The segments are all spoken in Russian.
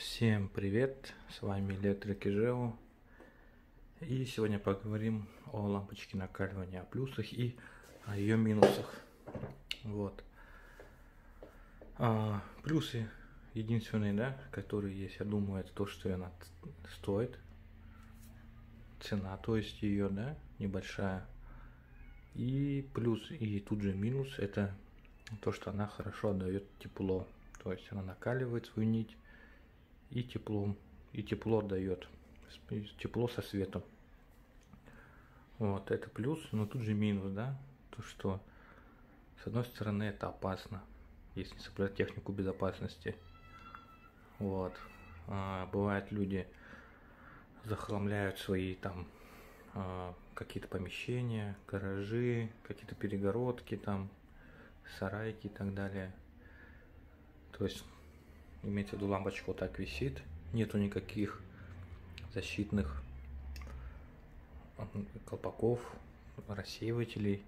Всем привет, с вами Электрик Ижео. И сегодня поговорим о лампочке накаливания, о плюсах и о ее минусах. Вот. А, плюсы единственные, да, которые есть, я думаю, это то, что она стоит. Цена, то есть ее, да, небольшая. И плюс, и тут же минус, это то, что она хорошо отдает тепло. То есть она накаливает свою нить и теплом, и тепло дает, тепло со светом. Вот, это плюс, но тут же минус, да, то что, с одной стороны, это опасно, если не соблюдать технику безопасности. Вот, а, бывает люди захламляют свои там а, какие-то помещения, гаражи, какие-то перегородки там, сарайки и так далее. То есть Имейте в виду, лампочка вот так висит. Нету никаких защитных колпаков, рассеивателей.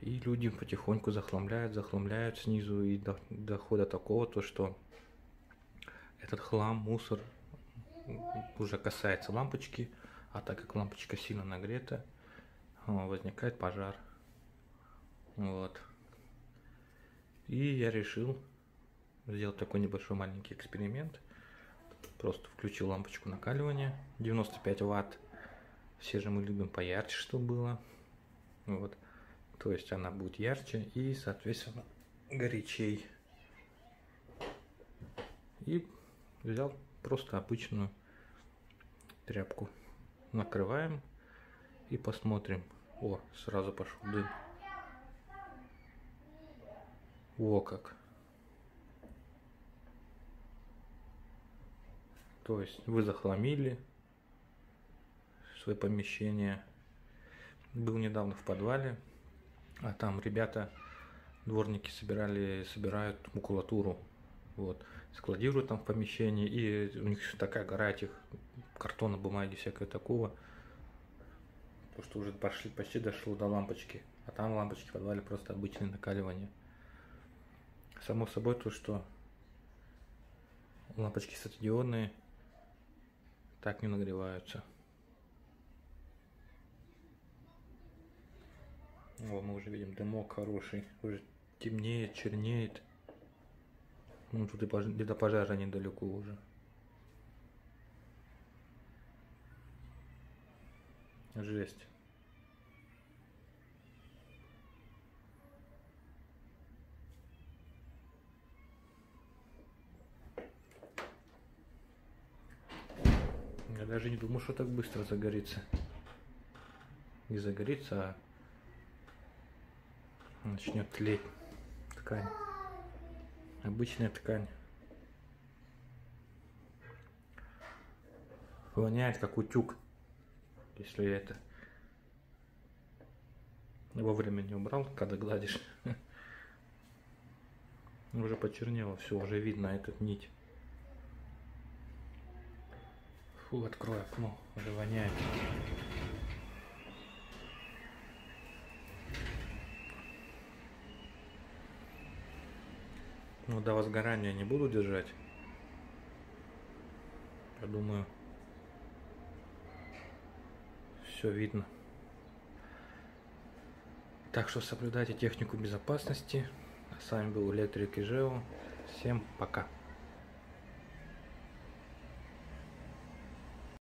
И люди потихоньку захламляют, захламляют снизу и до, дохода такого, то что этот хлам, мусор уже касается лампочки, а так как лампочка сильно нагрета, возникает пожар. Вот. И я решил сделать такой небольшой маленький эксперимент. Просто включил лампочку накаливания 95 ватт. Все же мы любим поярче, чтобы было. Вот. То есть она будет ярче и, соответственно, горячей. И взял просто обычную тряпку. Накрываем и посмотрим. О, сразу пошел дым. О, как. То есть вы захламили свое помещение. Был недавно в подвале, а там ребята, дворники собирали, собирают макулатуру. Вот, складируют там в помещении, и у них такая гора этих картона, бумаги, всякого такого. То, что уже пошли, почти дошло до лампочки. А там лампочки в подвале просто обычное накаливание. Само собой то, что лампочки светодиодные – так не нагреваются. О, мы уже видим дымок хороший, уже темнеет, чернеет. Ну тут и пож... до пожара недалеко уже. Жесть. Даже не думал, что так быстро загорится. Не загорится, а начнет тлеть ткань. Обычная ткань. Воняет как утюг, если это вовремя не убрал, когда гладишь. Уже почернело, все, уже видно этот нить. Фу, открой окно, уже воняет. Ну, до возгорания не буду держать. Я думаю, все видно. Так что соблюдайте технику безопасности. С вами был Электрик Ижео. Всем пока.